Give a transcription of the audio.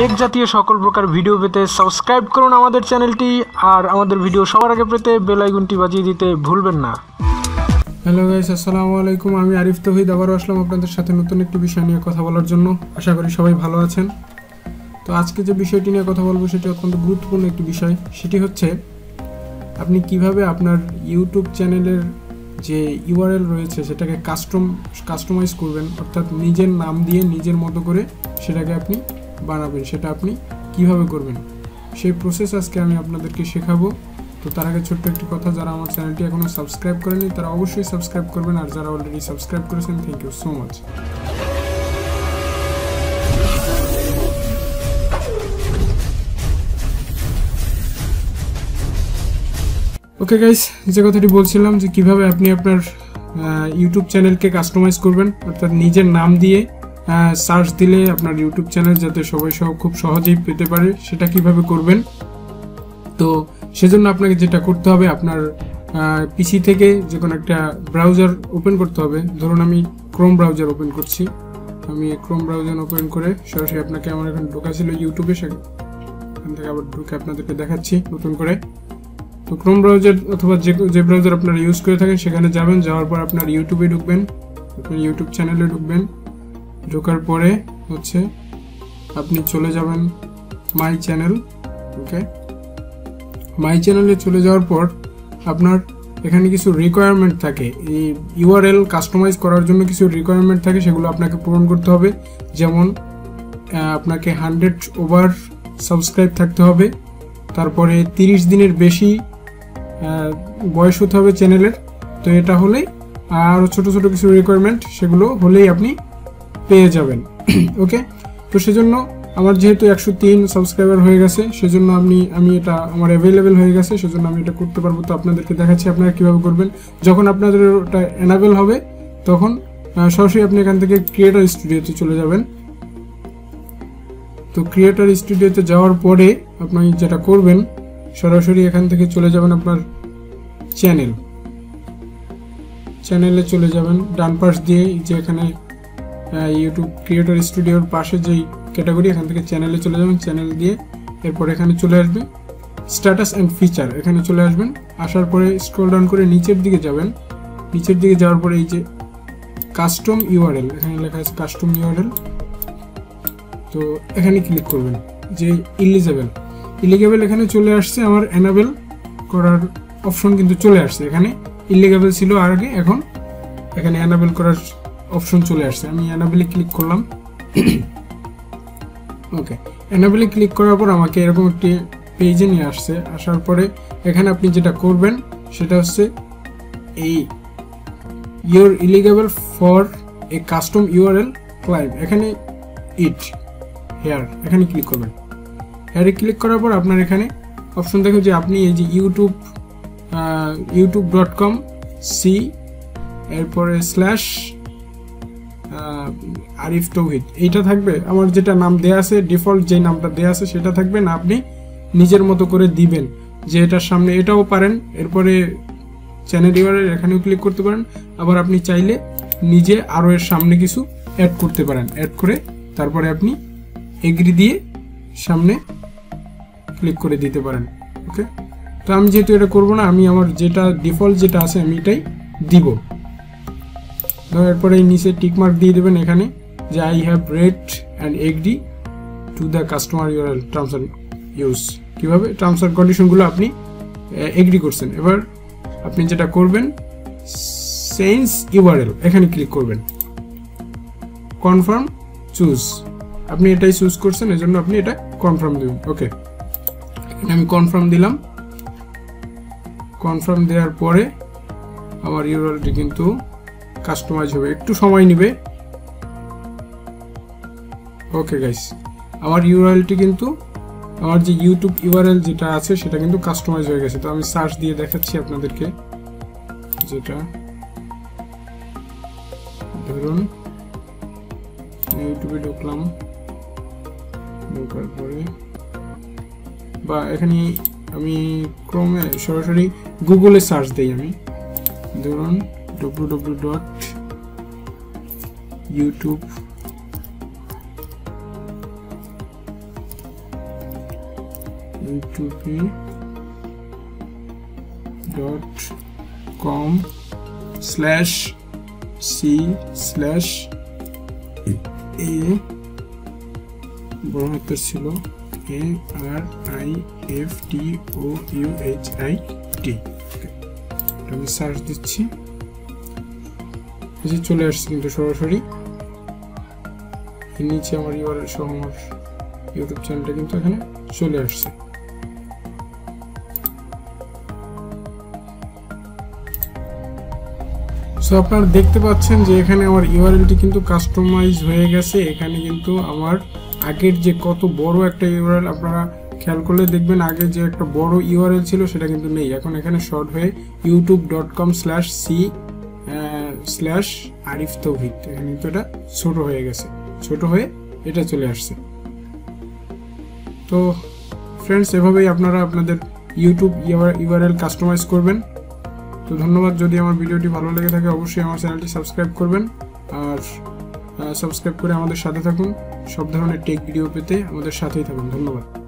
Take জাতীয় সকল প্রকার ভিডিও পেতে সাবস্ক্রাইব করুন আমাদের চ্যানেলটি, আর আমাদের ভিডিও সবার আগে পেতে বেল আইকনটি বাজিয়ে দিতে ভুলবেন না। হ্যালো গাইস আসসালামু আলাইকুম। আমি আরিফ তহিদ, আবারও আসলাম আপনাদের সাথে নতুন একটি বিষয় নিয়ে কথা বলার জন্য। আশা করি সবাই ভালো আছেন। তো আজকে যে বিষয়টি নিয়ে কথা বলব, সেটি অত্যন্ত গুরুত্বপূর্ণ একটি বিষয়। সেটি হচ্ছে, আপনি কীভাবে আপনার ইউটিউব চ্যানেলের যে ইউআরএল রয়েছে, সেটাকে কাস্টম কাস্টমাইজ করবেন, অর্থাৎ নিজের নাম দিয়ে নিজের মতো করে সেটাকে আপনি বানাবেন সেটা আপনি কীভাবে করবেন? সেই প্রসেস আজকে আমি আপনাদেরকে শেখাবো। তো তার আগে ছোট্ট একটি কথা, যারা আমার চ্যানেলটি এখনও সাবস্ক্রাইব করেনি তারা অবশ্যই সাবস্ক্রাইব করবেন। আর যারা অলরেডি সাবস্ক্রাইব করেছেন thank you so much okay guys যে কথাটি বলছিলাম যে কীভাবে আপনি আপনার ইউটিউব চ্যানেলকে কাস্টমাইজ করবেন, অর্থাৎ নিজের নাম দিয়ে সার্চ দিলে আপনার ইউটিউব চ্যানেল যাতে সবাই সহ খুব সহজেই পেতে পারে, সেটা কীভাবে করবেন? তো সেজন্য আপনাকে যেটা করতে হবে, আপনার পিসি থেকে যে কোনো একটা ব্রাউজার ওপেন করতে হবে। ধরুন আমি ক্রোম ব্রাউজার ওপেন করছি। আমি ক্রোম ব্রাউজার ওপেন করে সরাসরি আপনাকে আমার এখন ঢোকা ছিল ইউটিউবে সেখান থেকে আবার ঢুকে আপনাদেরকে দেখাচ্ছি নতুন করে। তো ক্রোম ব্রাউজার অথবা যে যে ব্রাউজার আপনারা ইউজ করে থাকেন, সেখানে যাবেন, যাওয়ার পর আপনার ইউটিউবে ঢুকবেন আপনি ইউটিউব চ্যানেলে ঢুকবেন। ঢোকার পরে হচ্ছে আপনি চলে যাবেন মাই চ্যানেল ওকে মাই চ্যানেলে চলে যাওয়ার পর আপনার এখানে কিছু রিকোয়ারমেন্ট থাকে। এই ইউআরএল কাস্টমাইজ করার জন্য কিছু রিকোয়ারমেন্ট থাকে, সেগুলো আপনাকে পূরণ করতে হবে। যেমন আপনাকে হান্ড্রেড ওভার সাবস্ক্রাইব থাকতে হবে। তারপরে তিরিশ দিনের বেশি বয়স হতে হবে চ্যানেলের তো এটা হলেই আরও ছোটো ছোটো কিছু রিকোয়ারমেন্ট সেগুলো হলেই আপনি পেয়ে যাবেন। ওকে তো সেজন্য আমার যেহেতু একশো তিন সাবস্ক্রাইবার হয়ে গেছে, সেজন্য আপনি, আমি এটা আমার অ্যাভেলেবেল হয়ে গেছে, সেজন্য আমি এটা করতে পারব। তো আপনাদেরকে দেখাচ্ছি আপনারা কীভাবে করবেন। যখন আপনাদের ওটা অ্যানাবেল হবে, তখন সরাসরি আপনি এখান থেকে ক্রিয়েটার স্টুডিওতে চলে যাবেন। তো ক্রিয়েটার স্টুডিওতে যাওয়ার পরে আপনি যেটা করবেন, সরাসরি এখান থেকে চলে যাবেন আপনার চ্যানেল চ্যানেলে চলে যাবেন, ডান পাশ দিয়ে যে এখানে ইউটিউব ক্রিয়েটর স্টুডিওর পাশে যেই ক্যাটাগরি এখান থেকে চ্যানেলে চলে যাবেন চ্যানেল দিয়ে এরপর এখানে চলে আসবে স্ট্যাটাস অ্যান্ড ফিচার এখানে চলে আসবেন। আসার পরে স্ক্রল ডাউন করে নিচের দিকে যাবেন। নিচের দিকে যাওয়ার পরে এই যে কাস্টম ইউআরএল এখানে লেখা আছে কাস্টম ইউআরএল তো এখানে ক্লিক করবেন, যে ইলিজেবল ইলিগেবল এখানে চলে আসছে আমার অ্যানাবেল করার অপশন কিন্তু চলে আসছে এখানে। ইলিগেবল ছিল আর আগে, এখন এখানে অ্যানাবেল করার অপশন চলে আসছে। আমি অ্যানাবেলে ক্লিক করলাম। ওকে অ্যানাবেলে ক্লিক করার পর আমাকে এরকম একটি পেজে নিয়ে আসছে। আসার পরে এখানে আপনি যেটা করবেন, সেটা হচ্ছে এই your eligible for a custom URL claim এখানে ইট হেয়ার এখানে ক্লিক করবেন। হেয়ারে ক্লিক করার পর আপনার এখানে অপশন দেখো যে আপনি এই যে YouTube YouTube dot com C এরপরে স্ল্যাশ আরিফ তৌহিদ। এইটা থাকবে, আমার যেটা নাম দেয়া আছে, ডিফল্ট যে নামটা দেয়া আছে, সেটা থাকবে না, আপনি নিজের মতো করে দিবেন, যে এটার সামনে এটাও পারেন, এরপরে চ্যানেল ইউআরএল এখানেও ক্লিক করতে পারেন, আবার আপনি চাইলে নিজে আরও এর সামনে কিছু অ্যাড করতে পারেন অ্যাড করে তারপরে আপনি এগ্রি দিয়ে সামনে ক্লিক করে দিতে পারেন ওকে তো আমি যেহেতু এটা করব না, আমি আমার যেটা ডিফল্ট যেটা আছে, আমি এটাই দিব। ধর এরপরে এই নিচে টিকমার্ক দিয়ে দেবেন এখানে যে I have read and agree to the customer your terms and use কীভাবে? টার্মস অ্যান্ড কন্ডিশনগুলো আপনি এগ্রি করছেন। এবার আপনি যেটা করবেন সেন্স ইউআরএল এখানে ক্লিক করবেন। কনফার্ম চুজ আপনি এটাই চুজ করছেন, এজন্য আপনি এটা কনফার্ম দেবেন। ওকে আমি কনফার্ম দিলাম। কনফার্ম দেওয়ার পরে আমার ইউআরএলটি কিন্তু কাস্টমাইজ হবে। একটু সময় নেবে। ওকে গাইস আমার ইউআরএলটি কিন্তু, আমার যে ইউটিউব ইউআরএল যেটা আছে, সেটা কিন্তু কাস্টমাইজ হয়ে গেছে। তো আমি সার্চ দিয়ে দেখাচ্ছি আপনাদেরকে। যেটা, ধরুন ইউটিউবে ঢুকলাম। ঢোকার পরে, বা এখানে আমি ক্রমে সরাসরি গুগলে সার্চ দিই আমি। ধরুন dot com slash C slash A বড় হাতের ছিল A R I F T O U H I T আমি সার্চ দিচ্ছি এই যে চলে আসছে কিন্তু সরাসরি। নিচে আমার ইউআরএল সহ আমার ইউটিউব চ্যানেলটা কিন্তু এখানে চলে আসছে। সো আপনারা দেখতে পাচ্ছেন যে এখানে আমার ইউআরএলটি কিন্তু কাস্টমাইজ হয়ে গেছে। এখানে কিন্তু আমার আগের যে কত বড় একটা ইউআরএল আপনারা খেয়াল করলে দেখবেন আগে যে একটা বড় ইউআরএল ছিল সেটা কিন্তু নেই। এখন এখানে শর্ট হয়ে YouTube dot com slash C slash Arif Tauhid. এখানে কিন্তু এটা ছোট হয়ে গেছে। ছোট হয়ে এটা চলে আসছে। তো ফ্রেন্ডস এভাবেই আপনারা আপনাদের ইউটিউব ইউআরএল কাস্টমাইজ করবেন। তো ধন্যবাদ। যদি আমার ভিডিওটি ভালো লেগে থাকে, অবশ্যই আমার চ্যানেলটি সাবস্ক্রাইব করবেন। আর সাবস্ক্রাইব করে আমাদের সাথে থাকুন। সব ধরনের টেক ভিডিও পেতে আমাদের সাথেই থাকুন। ধন্যবাদ।